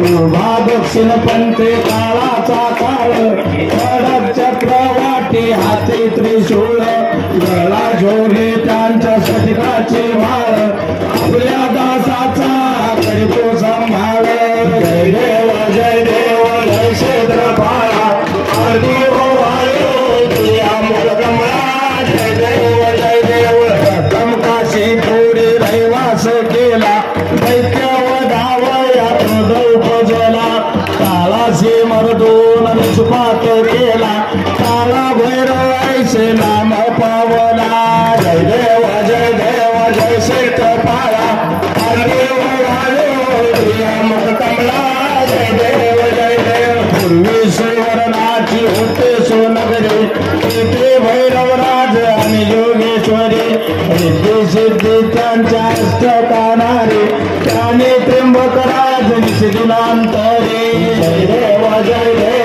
विठोबा दक्षिण पंथे काळाचा कार कडक चक्र वाटे हाती त्रिशूळ. गळा झोले त्यांच्या सटकाचे माळ आपल्या दोन सुपात केला. काळा भैरवायचे नाम पावला. जय देव जय देवा जय शेत कमला जय देव जय देव पूर्वी सुवर्णाची होते सोनगरे. तिथे भैरव योगेश्वरी. सिद्धी सिद्धी त्यांच्या अष्टकानारे. त्याने त्र्यंबक राज जय देव जाए